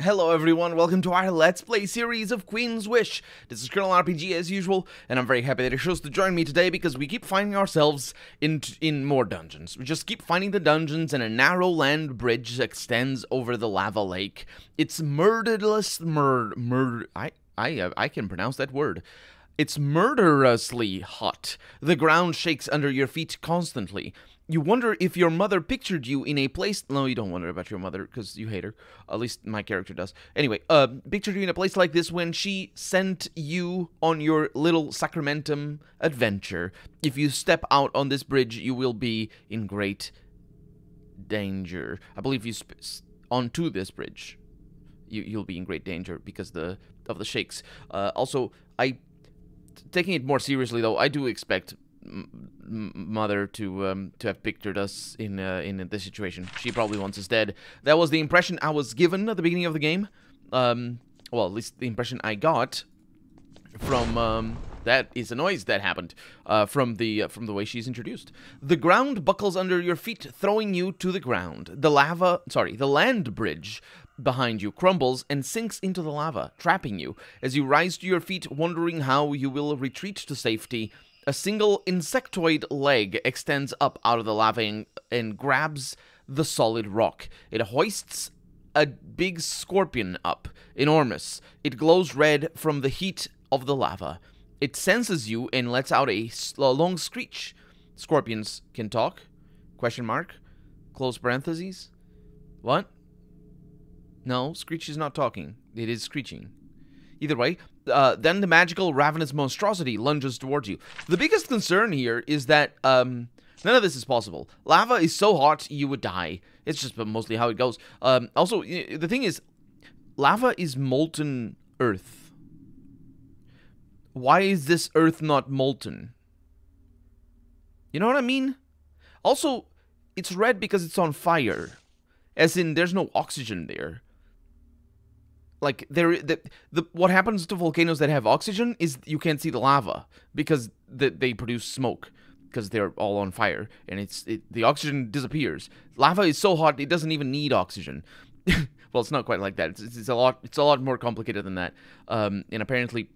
Hello everyone, welcome to our Let's Play series of Queen's Wish. This is Colonel RPG as usual, and I'm very happy that you chose to join me today because we keep finding ourselves in in more dungeons. We just keep finding the dungeons and a narrow land bridge extends over the lava lake. It's murderless mur murder I I uh, I can pronounce that word. It's murderously hot. The ground shakes under your feet constantly you wonder if your mother pictured you in a place. No, you don't wonder about your mother because you hate her. At least my character does. Anyway, uh, pictured you in a place like this when she sent you on your little sacramentum adventure. If you step out on this bridge, you will be in great danger. I believe you onto this bridge, you you'll be in great danger because the of the shakes. Uh, also, I taking it more seriously though, I do expect mother to um, to have pictured us in uh, in this situation. She probably wants us dead. That was the impression I was given at the beginning of the game. Um, well, at least the impression I got from um, that is a noise that happened uh, from the uh, from the way she's introduced. The ground buckles under your feet, throwing you to the ground. The lava, sorry, the land bridge behind you crumbles and sinks into the lava, trapping you. As you rise to your feet, wondering how you will retreat to safety, a single insectoid leg extends up out of the lava and, and grabs the solid rock. It hoists a big scorpion up, enormous. It glows red from the heat of the lava. It senses you and lets out a, a long screech. Scorpions can talk? Question mark. Close parentheses. What? No, Screech is not talking. It is screeching. Either way, uh, then the magical ravenous monstrosity lunges towards you. The biggest concern here is that um, none of this is possible. Lava is so hot you would die. It's just mostly how it goes. Um, also, the thing is, lava is molten earth. Why is this earth not molten? You know what I mean? Also, it's red because it's on fire. As in, there's no oxygen there like there the, the what happens to volcanoes that have oxygen is you can't see the lava because the, they produce smoke because they're all on fire and it's it, the oxygen disappears. Lava is so hot it doesn't even need oxygen. Well it's not quite like that. It's, it's, a lot it's a lot more complicated than that. Um, and apparently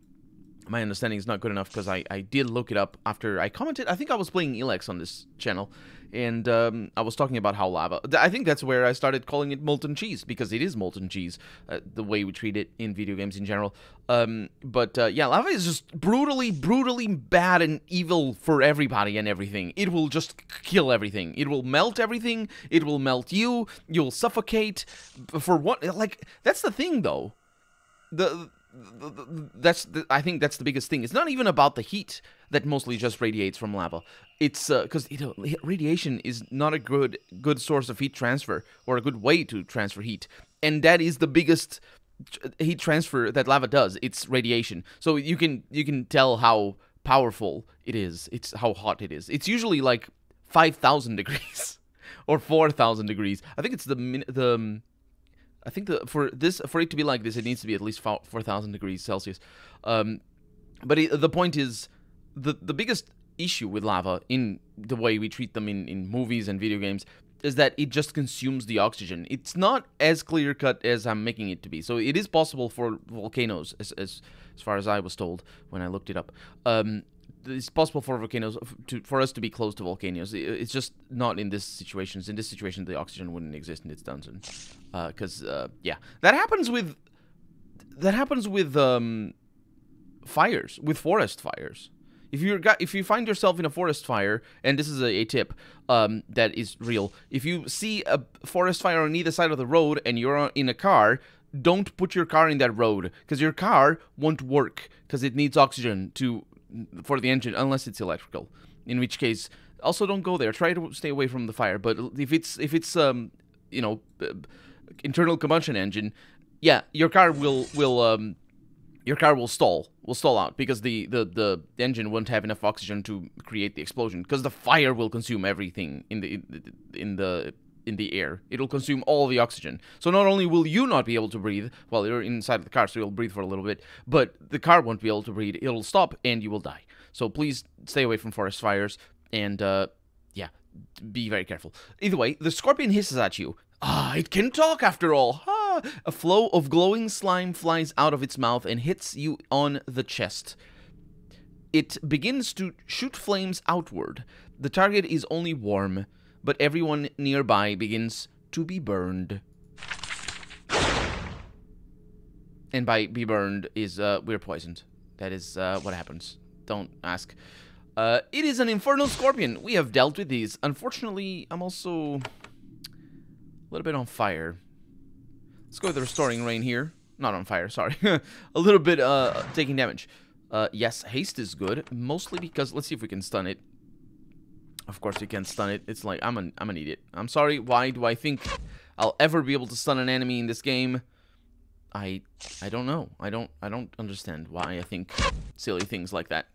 my understanding is not good enough because I, I did look it up after I commented. I think I was playing Elex on this channel, and um, I was talking about how lava. I think that's where I started calling it molten cheese because it is molten cheese, uh, the way we treat it in video games in general. Um, but uh, yeah, lava is just brutally, brutally bad and evil for everybody and everything. It will just kill everything. It will melt everything. It will melt you. You'll suffocate. For what? Like that's the thing, though. The that's the, I think that's the biggest thing. It's not even about the heat that mostly just radiates from lava. It's because uh, you know radiation is not a good good source of heat transfer or a good way to transfer heat, and that is the biggest heat transfer that lava does. It's radiation. So you can you can tell how powerful it is. It's how hot it is. It's usually like five thousand degrees or four thousand degrees. I think it's the the um, I think the, for this for it to be like this, it needs to be at least four thousand degrees Celsius. Um, but it, the point is, the the biggest issue with lava in the way we treat them in, in movies and video games is that it just consumes the oxygen. It's not as clear cut as I'm making it to be. So it is possible for volcanoes, as as, as far as I was told when I looked it up. Um, it's possible for volcanoes to for us to be close to volcanoes. It's just not in this situations. In this situation, the oxygen wouldn't exist in its dungeon, because uh, uh, yeah, that happens with that happens with um, fires, with forest fires. If you if you find yourself in a forest fire, and this is a, a tip um, that is real, if you see a forest fire on either side of the road and you're in a car, don't put your car in that road because your car won't work because it needs oxygen to for the engine unless it's electrical. In which case, also don't go there. Try to stay away from the fire. But if it's if it's um you know internal combustion engine, yeah, your car will will um your car will stall will stall out because the the the engine won't have enough oxygen to create the explosion because the fire will consume everything in the in the in the air. It'll consume all the oxygen. So not only will you not be able to breathe while you're inside the car, so you'll breathe for a little bit, but the car won't be able to breathe. It'll stop and you will die. So please stay away from forest fires and uh, yeah, be very careful. Either way, the scorpion hisses at you. Ah, it can talk after all. Ah! A flow of glowing slime flies out of its mouth and hits you on the chest. It begins to shoot flames outward. The target is only warm, but everyone nearby begins to be burned. And by be burned is uh, we're poisoned. That is uh, what happens. Don't ask. Uh, it is an infernal scorpion. We have dealt with these. Unfortunately, I'm also a little bit on fire. Let's go with the restoring rain here. Not on fire, sorry. a little bit uh, taking damage. Uh, yes, haste is good, mostly because let's see if we can stun it. Of course you can stun it. It's like I'm an I'm an idiot. I'm sorry. Why do I think I'll ever be able to stun an enemy in this game? I I don't know. I don't I don't understand why I think silly things like that.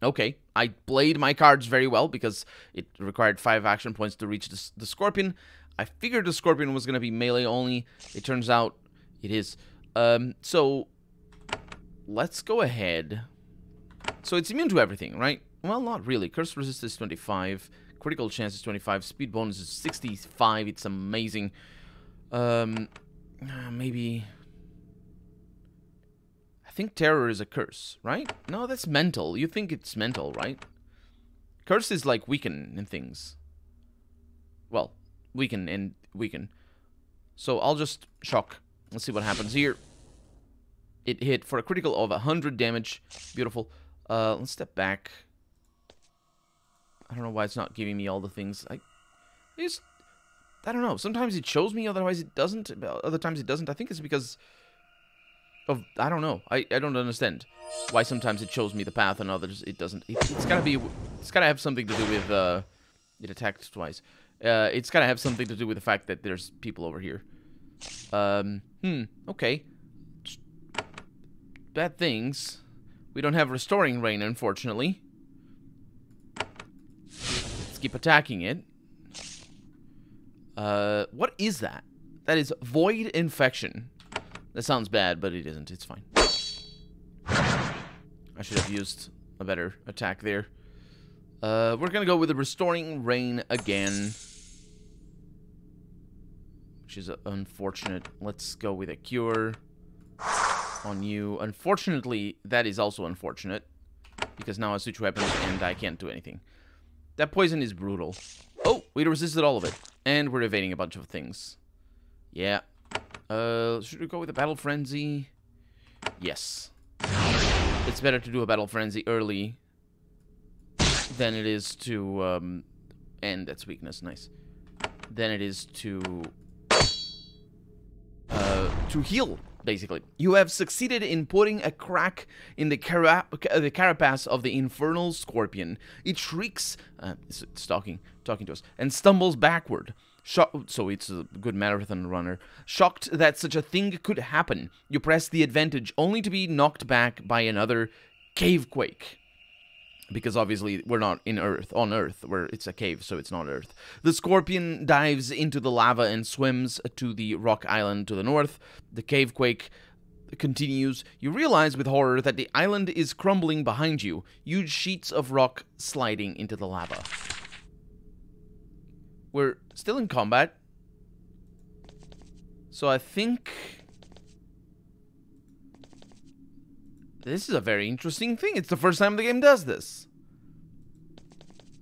Okay, I played my cards very well because it required five action points to reach the, the Scorpion. I figured the Scorpion was going to be melee only. It turns out it is. Um, so, let's go ahead. So it's immune to everything, right? Well, not really. Curse resistance is 25. Critical chance is 25. Speed bonus is 65. It's amazing. Um, maybe I think terror is a curse, right? No, that's mental. You think it's mental, right? Curse is like weaken in things. Well, weaken and weaken. So I'll just shock. Let's see what happens here. It hit for a critical of 100 damage. Beautiful. Uh, let's step back. I don't know why it's not giving me all the things. I just... I don't know. Sometimes it shows me, otherwise it doesn't. Other times it doesn't. I think it's because of I don't know. I, I don't understand why sometimes it shows me the path and others it doesn't. It, has gotta be. It's gotta have something to do with. Uh, it attacked twice. Uh, it's gotta have something to do with the fact that there's people over here. Um. Hmm. Okay. Bad things. We don't have restoring rain, unfortunately. Keep attacking it. Uh, what is that? That is void infection. That sounds bad, but it isn't. It's fine. I should have used a better attack there. Uh, we're gonna go with the Restoring Rain again. Which is unfortunate. Let's go with a Cure on you. Unfortunately, that is also unfortunate. Because now I switch weapons and I can't do anything. That poison is brutal. Oh, we resisted all of it. And we're evading a bunch of things. Yeah, uh, should we go with a Battle Frenzy? Yes. It's better to do a Battle Frenzy early than it is to, um, end its weakness. Nice. Than it is to, uh, to heal, basically. You have succeeded in putting a crack in the, cara the carapace of the infernal scorpion. It shrieks, uh, it's, it's talking, talking to us, and stumbles backward so it's a good marathon runner. Shocked that such a thing could happen, you press the advantage only to be knocked back by another cave quake. Because obviously we're not in Earth, on Earth, where it's a cave, so it's not Earth. The scorpion dives into the lava and swims to the rock island to the north. The cave quake continues. You realize with horror that the island is crumbling behind you, huge sheets of rock sliding into the lava. We're still in combat. So I think... This is a very interesting thing. It's the first time the game does this.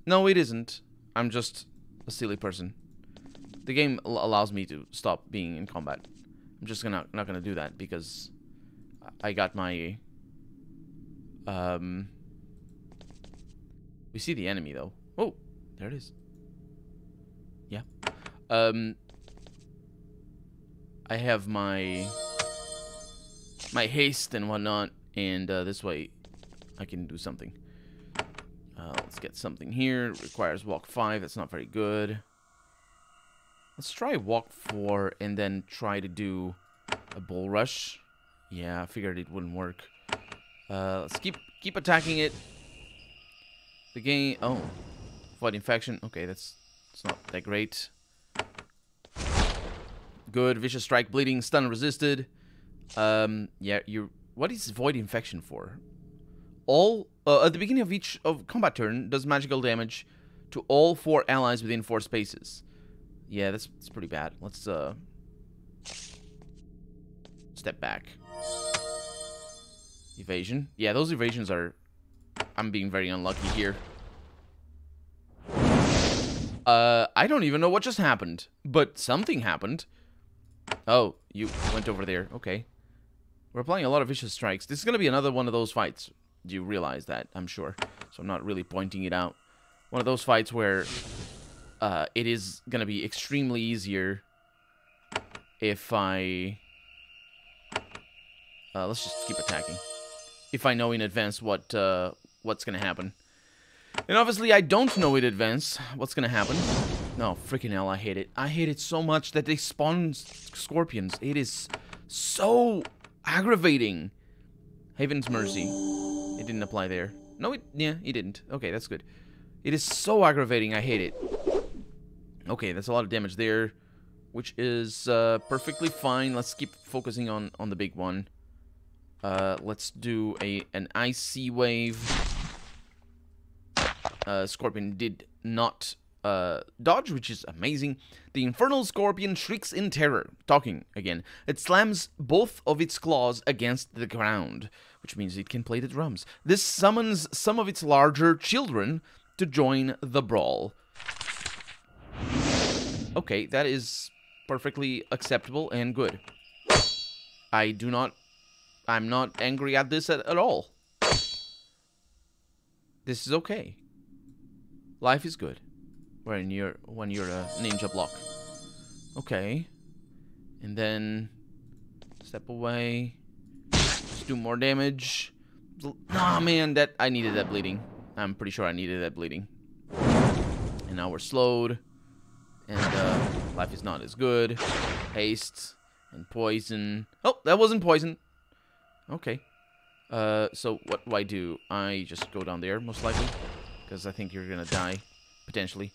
No, it isn't. I'm just a silly person. The game allows me to stop being in combat. I'm just gonna not gonna do that because I got my um we see the enemy though. Oh, there it is. Yeah. Um, I have my my haste and whatnot, and uh, this way I can do something. Uh, let's get something here. Requires walk 5. That's not very good. Let's try walk 4 and then try to do a bull rush. Yeah, I figured it wouldn't work. Uh, let's keep keep attacking it. The game... Oh. Void infection. Okay, that's it's not that great. Good. Vicious strike, bleeding, stun resisted. Um, yeah, you. What is void infection for? All uh, at the beginning of each of combat turn does magical damage to all four allies within four spaces. Yeah, that's, that's pretty bad. Let's uh, Step back. Evasion. Yeah, those evasions are... I'm being very unlucky here. Uh, I don't even know what just happened, but something happened. Oh, you went over there. Okay. We're applying a lot of vicious strikes. This is going to be another one of those fights. Do you realize that? I'm sure. So I'm not really pointing it out. One of those fights where uh, it is going to be extremely easier if I... Uh, let's just keep attacking. If I know in advance what uh, what's going to happen. And obviously I don't know in advance what's going to happen. No, freaking hell, I hate it. I hate it so much that they spawn scorpions. It is so aggravating. Haven's Mercy. It didn't apply there. No, it, yeah, it didn't. Okay, that's good. It is so aggravating. I hate it. Okay, that's a lot of damage there, which is uh, perfectly fine. Let's keep focusing on, on the big one. Uh, let's do a an icy wave. Uh, Scorpion did not uh, dodge, which is amazing. The Infernal Scorpion shrieks in terror. Talking again. It slams both of its claws against the ground, which means it can play the drums. This summons some of its larger children to join the brawl. Okay, that is perfectly acceptable and good. I do not... I'm not angry at this at, at all. This is okay. Life is good when you're when you're a ninja block. Okay. And then step away. Just do more damage. Ah, oh, man, that I needed that bleeding. I'm pretty sure I needed that bleeding. And now we're slowed. And uh, life is not as good. Haste and poison. Oh, that wasn't poison. Okay. Uh, so what do I do? I just go down there, most likely. Because I think you're gonna die. Potentially.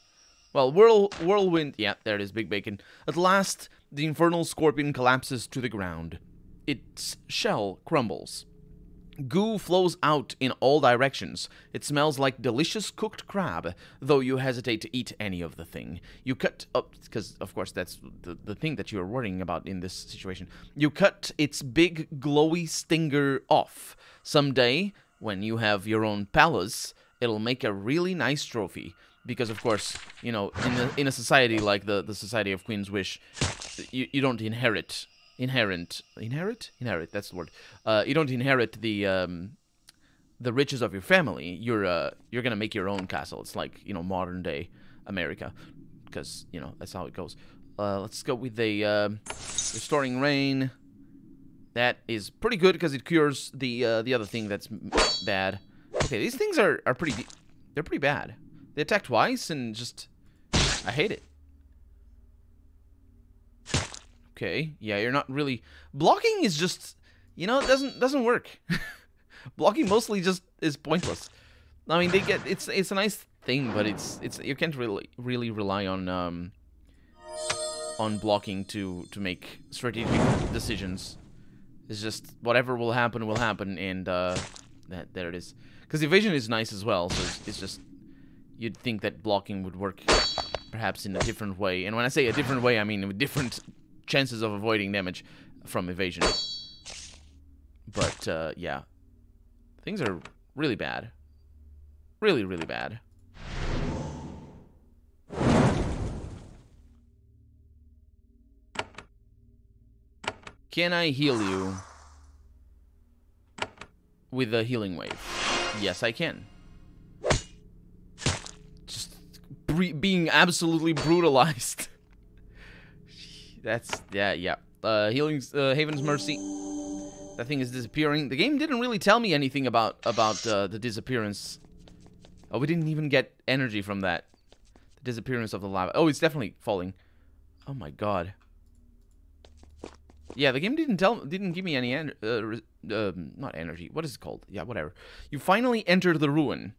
Well, whirl, whirlwind... Yeah, there it is, Big Bacon. At last, the infernal scorpion collapses to the ground. Its shell crumbles. Goo flows out in all directions. It smells like delicious cooked crab, though you hesitate to eat any of the thing. You cut up, because of course that's the, the thing that you're worrying about in this situation. You cut its big glowy stinger off. Someday, when you have your own palace, it'll make a really nice trophy because of course you know in the, in a society like the the society of Queen's Wish, you you don't inherit inherent inherit inherit that's the word. Uh, you don't inherit the um, the riches of your family. You're uh you're gonna make your own castle. It's like you know modern day America, because you know that's how it goes. Uh, let's go with the uh, restoring rain. That is pretty good because it cures the uh, the other thing that's bad. Okay, these things are are pretty. They're pretty bad. They attack twice and just... I hate it. Okay, yeah, you're not really... Blocking is just... You know, it doesn't doesn't work. Blocking mostly just is pointless. I mean, they get... It's it's a nice thing, but it's it's you can't really really rely on um on blocking to to make strategic decisions. It's just whatever will happen will happen, and uh, that there it is. Because evasion is nice as well, so it's, it's just you'd think that blocking would work perhaps in a different way. And when I say a different way, I mean with different chances of avoiding damage from evasion. But, uh, yeah. Things are really bad. Really, really bad. Can I heal you with a healing wave? Yes, I can. Being absolutely brutalized. That's, yeah, yeah. Uh, healing, uh, Haven's Mercy. That thing is disappearing. The game didn't really tell me anything about, about, uh, the disappearance. Oh, we didn't even get energy from that. The disappearance of the lava. Oh, it's definitely falling. Oh my god. Yeah, the game didn't tell, didn't give me any, uh, uh, not energy. What is it called? Yeah, whatever. You finally entered the ruin.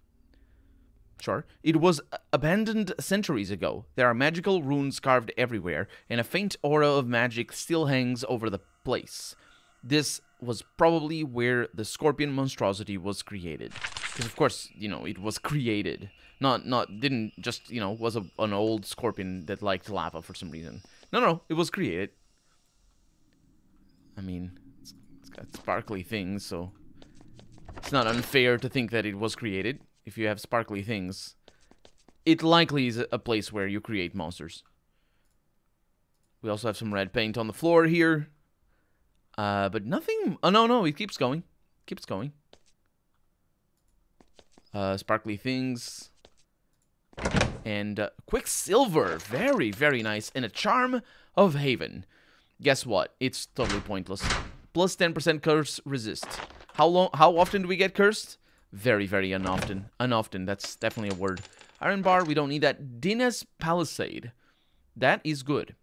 Sure. It was uh, abandoned centuries ago. There are magical runes carved everywhere, and a faint aura of magic still hangs over the place. This was probably where the scorpion monstrosity was created. Because of course, you know, it was created. Not not didn't just, you know, was a, an old scorpion that liked lava for some reason. No, no, it was created. I mean, it's got sparkly things, so it's not unfair to think that it was created. If you have sparkly things, it likely is a place where you create monsters. We also have some red paint on the floor here. Uh, but nothing... Oh, no, no, it keeps going. Keeps going. Uh, sparkly things. And uh, Quicksilver. Very, very nice. And a Charm of Haven. Guess what? It's totally pointless. Plus 10% curse resist. How long? How often do we get cursed? Very, very unoften. Unoften. That's definitely a word. Iron bar, we don't need that. Dinah's Palisade. That is good.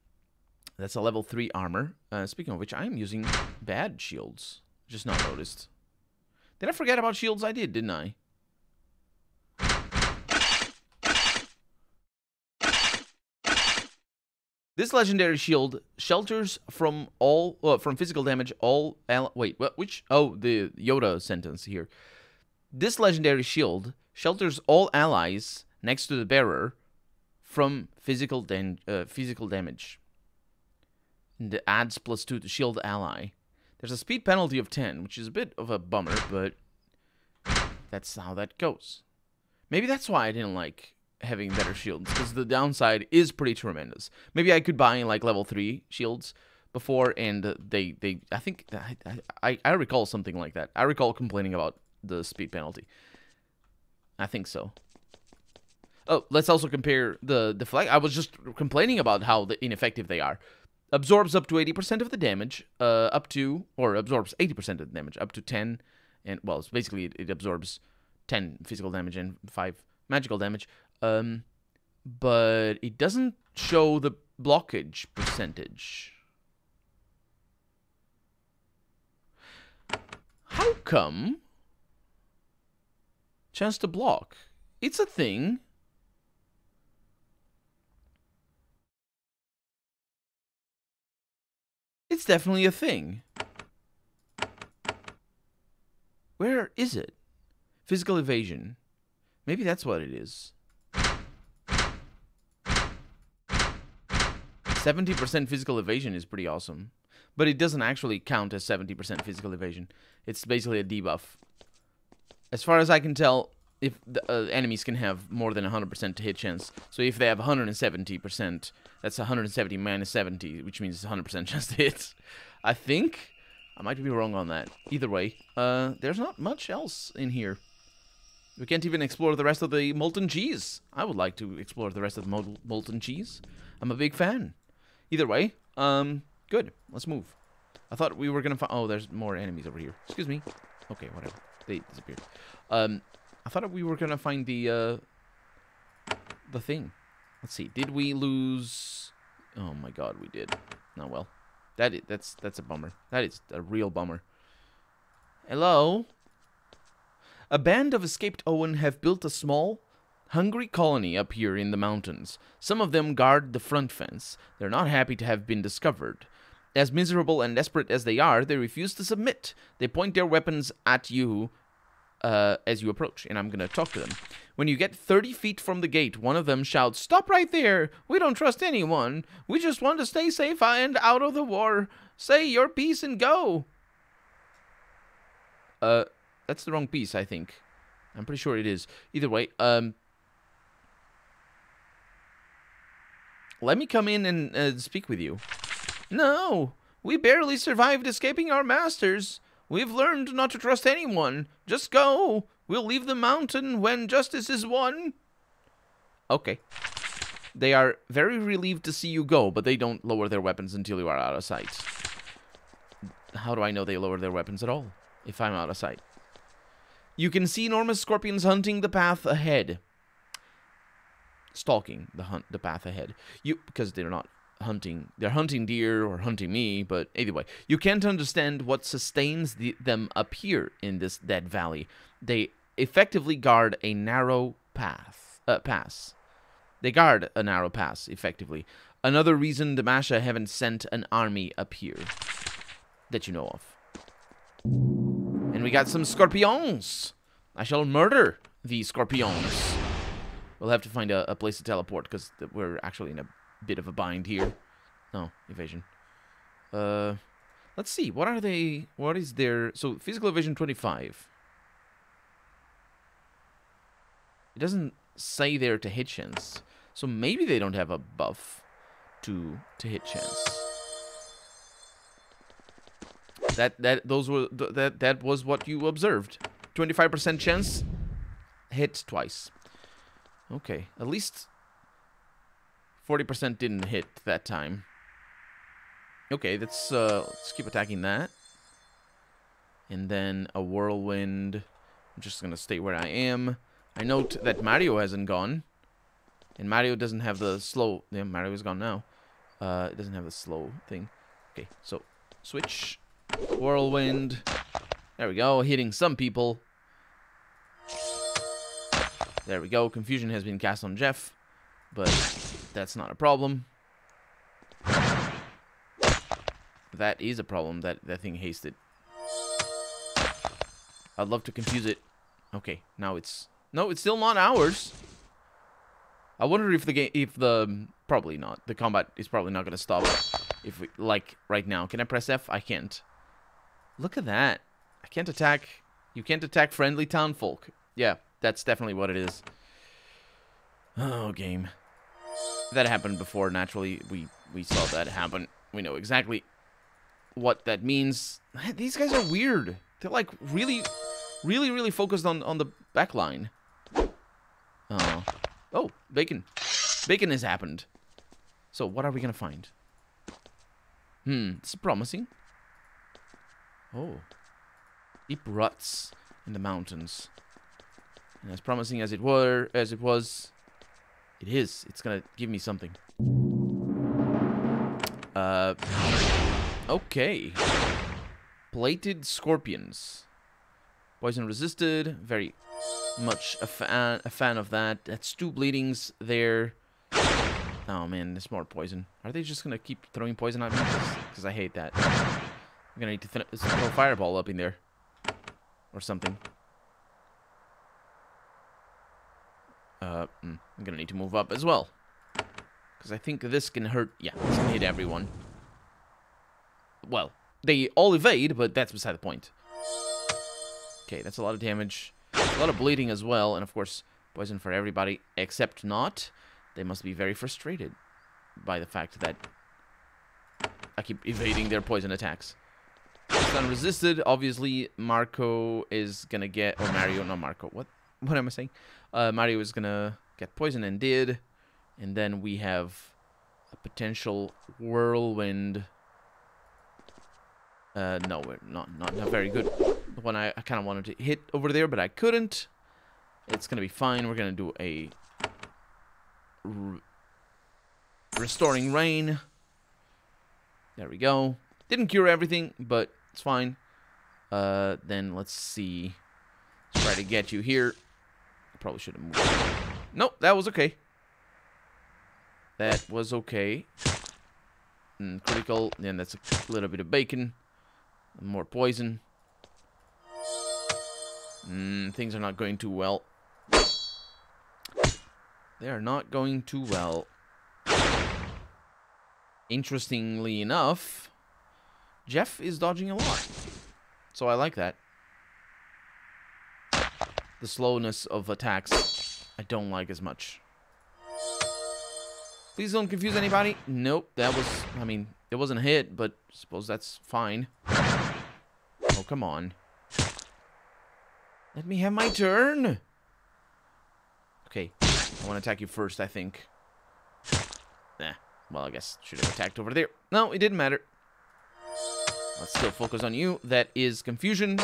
That's a level 3 armor. Uh, speaking of which, I am using bad shields. Just not noticed. Did I forget about shields? I did, didn't I? This legendary shield shelters from all uh, from physical damage all wait what which oh the Yoda sentence here. This legendary shield shelters all allies next to the bearer from physical uh, physical damage. And it adds plus two to shield ally. There's a speed penalty of 10, which is a bit of a bummer, but that's how that goes. Maybe that's why I didn't like having better shields because the downside is pretty tremendous. Maybe I could buy like level three shields before, and they they I think I, I I recall something like that. I recall complaining about the speed penalty. I think so. Oh, let's also compare the the flag. I was just complaining about how the ineffective they are. Absorbs up to 80% of the damage, uh, up to, or absorbs 80% of the damage, up to 10, and, well, it's basically it, it absorbs 10 physical damage and 5 magical damage. Um, but it doesn't show the blockage percentage. How come? Chance to block. It's a thing. It's definitely a thing. Where is it? Physical evasion. Maybe that's what it is. 70% physical evasion is pretty awesome. But it doesn't actually count as 70% physical evasion. It's basically a debuff. As far as I can tell, if the uh, enemies can have more than 100% to hit chance. So if they have 170%, that's 170 minus 70, which means 100% chance to hit. I think I might be wrong on that. Either way, uh, there's not much else in here. We can't even explore the rest of the molten cheese. I would like to explore the rest of the molten cheese. I'm a big fan. Either way, um, good. Let's move. I thought we were gonna find. Oh, there's more enemies over here. Excuse me. Okay, whatever. They disappeared. Um, I thought we were gonna find the uh, the thing. Let's see. Did we lose? Oh my God, we did. Oh well. That is, that's that's a bummer. That is a real bummer. Hello. A band of escaped Owen have built a small hungry colony up here in the mountains. Some of them guard the front fence. They're not happy to have been discovered. As miserable and desperate as they are, they refuse to submit. They point their weapons at you uh, as you approach, and I'm going to talk to them. When you get 30 feet from the gate, one of them shouts, Stop right there! We don't trust anyone. We just want to stay safe and out of the war. Say your piece and go. Uh, that's the wrong piece, I think. I'm pretty sure it is. Either way, um, Let me come in and uh, speak with you. No, we barely survived escaping our masters. We've learned not to trust anyone. Just go. We'll leave the mountain when justice is won. Okay. They are very relieved to see you go, but they don't lower their weapons until you are out of sight. How do I know they lower their weapons at all, if I'm out of sight? You can see enormous scorpions hunting the path ahead stalking the hunt the path ahead. You because they're not hunting they're hunting deer or hunting me but anyway you can't understand what sustains the, them up here in this dead valley. They effectively guard a narrow path uh, pass. They guard a narrow pass effectively. Another reason the masha haven't sent an army up here that you know of. And we got some scorpions. I shall murder these scorpions. We'll have to find a, a place to teleport because we're actually in a bit of a bind here. No, evasion. Uh, Let's see. What are they? What is their so physical evasion 25? It doesn't say there to hit chance. So maybe they don't have a buff to to hit chance. That that those were th that that was what you observed. 25% chance hit twice. Okay, at least 40% didn't hit that time. Okay, let's uh let's keep attacking that. And then a whirlwind. I'm just gonna stay where I am. I note that Mario hasn't gone. And Mario doesn't have the slow yeah, Mario is gone now. Uh it doesn't have the slow thing. Okay, so switch. Whirlwind. There we go, hitting some people. There we go. Confusion has been cast on Jeff, but that's not a problem. That is a problem, that, that thing hasted. I'd love to confuse it. Okay, now it's... No, it's still not ours. I wonder if the game... If the... Probably not. The combat is probably not going to stop if we... Like, right now. Can I press F? I can't. Look at that. I can't attack... You can't attack friendly townfolk. Yeah, that's definitely what it is. Oh, game. That happened before, naturally. We, we saw that happen. We know exactly what that means. These guys are weird. They're like really, really, really focused on, on the back line. Oh. Oh, bacon. Bacon has happened. So what are we going to find? Hmm, this is promising. Oh. Deep ruts in the mountains. And as promising as it were, as it was, it is. It's gonna give me something. Uh, okay. Plated scorpions. Poison resisted. Very much a fan, a fan of that. That's two bleedings there. Oh man, there's more poison. Are they just gonna keep throwing poison at me? Because I hate that. I'm gonna need to th throw a fireball up in there. Or something. Uh, mm, I'm gonna need to move up as well. Because I think this can hurt... Yeah, this can hit everyone. Well, they all evade, but that's beside the point. Okay, that's a lot of damage. A lot of bleeding as well, and of course, poison for everybody, except not. They must be very frustrated by the fact that I keep evading their poison attacks. Stun resisted, obviously Marco is gonna get, or Mario, not Marco, what, what am I saying? Uh, Mario is gonna get poisoned and did. And then we have a potential whirlwind. Uh, no, we're not, not, not very good. The one I, I kind of wanted to hit over there, but I couldn't. It's gonna be fine. We're gonna do a restoring rain. There we go. Didn't cure everything, but it's fine. Uh, then let's see. Let's try to get you here. Probably should have moved. Nope, that was okay. That was okay. And critical, then that's a little bit of bacon. More poison. Mm, things are not going too well. They are not going too well. Interestingly enough, Jeff is dodging a lot. So I like that the slowness of attacks I don't like as much. Please don't confuse anybody. Nope, that was, I mean, it wasn't a hit, but suppose that's fine. Oh, come on. Let me have my turn. Okay, I want to attack you first, I think. Nah, well, I guess should have attacked over there. No, it didn't matter. Let's still focus on you. That is confusion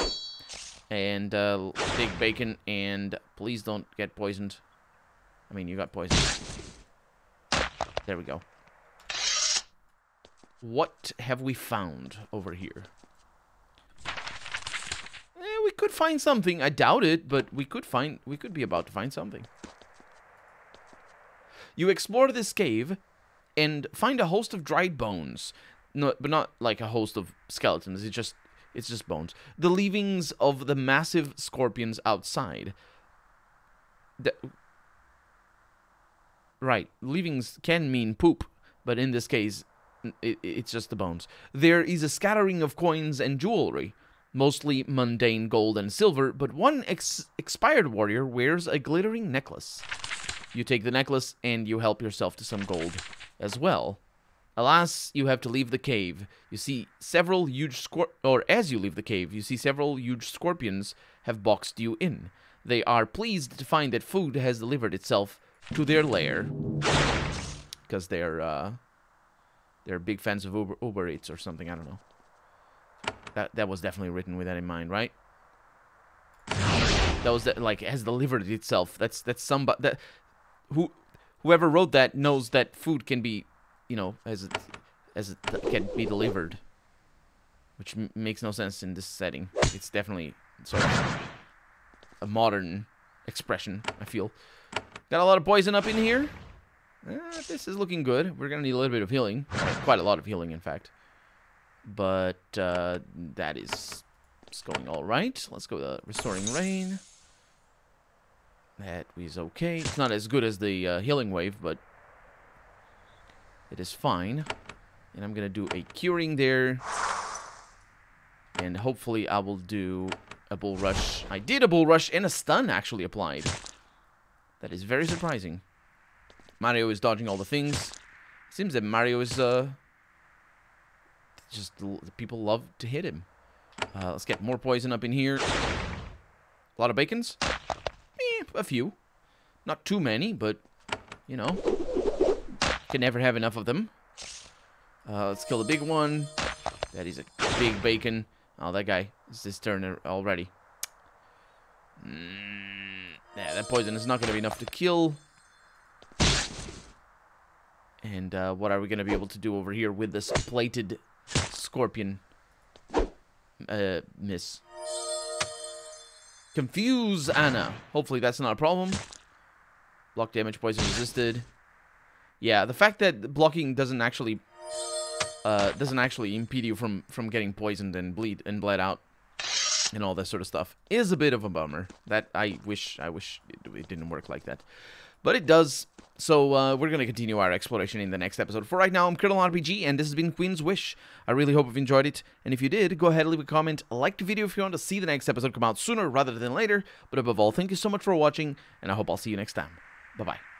and uh, big bacon, and please don't get poisoned. I mean, you got poisoned. There we go. What have we found over here? Eh, we could find something. I doubt it, but we could find. We could be about to find something. You explore this cave and find a host of dried bones. No, but not like a host of skeletons. It's just it's just bones. The leavings of the massive scorpions outside. The, right, leavings can mean poop, but in this case, it, it's just the bones. There is a scattering of coins and jewelry, mostly mundane gold and silver, but one ex expired warrior wears a glittering necklace. You take the necklace and you help yourself to some gold as well. Alas, you have to leave the cave. You see several huge scor- or as you leave the cave, you see several huge scorpions have boxed you in. They are pleased to find that food has delivered itself to their lair because they're uh, they're big fans of Uber, Uber Eats or something. I don't know. That that was definitely written with that in mind, right? That was that like has delivered itself. That's that's somebody that who whoever wrote that knows that food can be, you know, as it as it can be delivered, which makes no sense in this setting. It's definitely sort of a modern expression. I feel got a lot of poison up in here. Eh, this is looking good. We're gonna need a little bit of healing, quite a lot of healing, in fact. But uh, that is going all right. Let's go to restoring rain. That is okay. It's not as good as the uh, healing wave, but it is fine. And I'm going to do a curing there. And hopefully I will do a bull rush. I did a bull rush and a stun actually applied. That is very surprising. Mario is dodging all the things. Seems that Mario is, uh... Just, people love to hit him. Uh, let's get more poison up in here. A lot of bacons a few. Not too many, but, you know, can never have enough of them. Uh, let's kill the big one. That is a big bacon. Oh, that guy is this turn already. Mm, yeah, that poison is not going to be enough to kill. And uh, what are we going to be able to do over here with this plated scorpion uh, miss? Confuse Anna. Hopefully that's not a problem. Block damage, poison resisted. Yeah, the fact that blocking doesn't actually uh, doesn't actually impede you from from getting poisoned and bleed and bled out and all that sort of stuff is a bit of a bummer. That I wish I wish it, it didn't work like that, but it does. So uh, we're gonna continue our exploration in the next episode. For right now, I'm Colonel RPG, and this has been Queen's Wish. I really hope you've enjoyed it, and if you did, go ahead and leave a comment, like the video if you want to see the next episode come out sooner rather than later. But above all, thank you so much for watching, and I hope I'll see you next time. Bye bye.